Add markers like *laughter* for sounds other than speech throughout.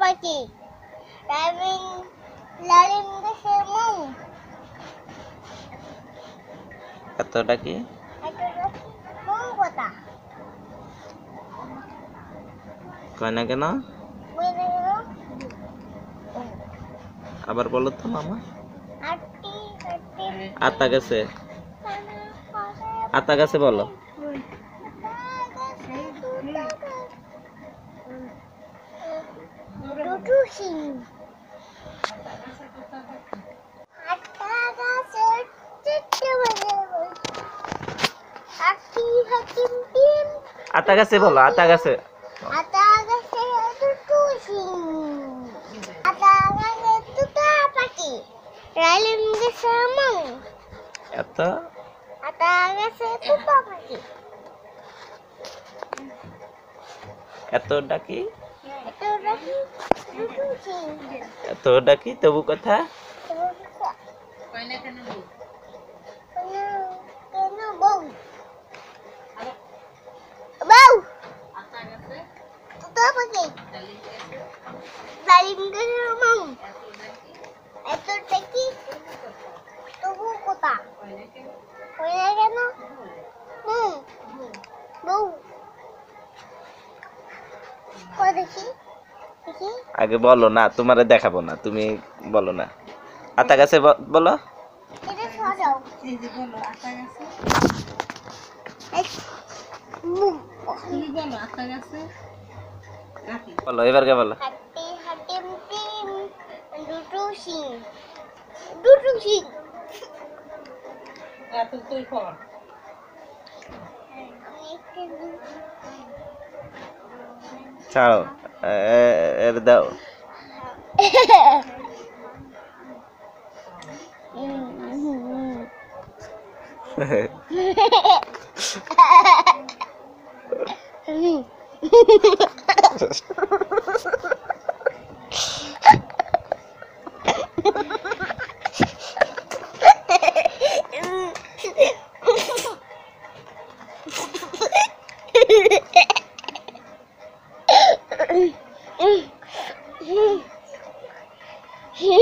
পাখি। এতটা কি? কয় না কেন? আবার বলো তো মামা। আতা গেছে। আতা গেছে বলো দুটো সিং আটটা গাছের চিঠি বলে হাতি হাতিম টিম আতা গেছে বলো আতা গেছে। আটা গাছে দুটো সিং আটা গাছে দুটো পাখি। রাইলিম গাছে মৌ এত? আটা গাছে দুটো পাখি। এতটা কি এটা রাখি দুটো সিং এতটা কি তবু কথা দেখি আগে বলো না তোমারে দেখাবো না তুমি বলো না। আতা গাছে ব- বলো। বলো বলো সিং দুটো সিং ছাড়ো। Erda. *laughs*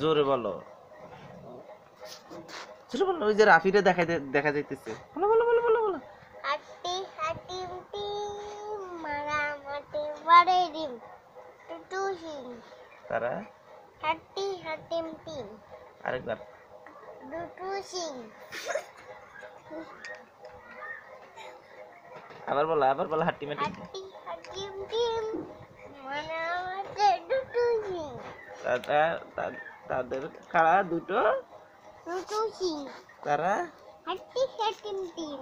জোরে বলো। জোরে বলো ওই যে রাফিরে দেখা দেখা যাইতেছে। বলো বলো বলো বলো বলো। হাতি হাতিম টিম মারা ডিম টুটু সিং তারা? হাতি হাতিম টিম আরেকবার। দুটু সিং আবার বলো আবার বলো হাট্টি মাটি তাদের খাড়া দুটো তারা? হাতি হাতিম টিম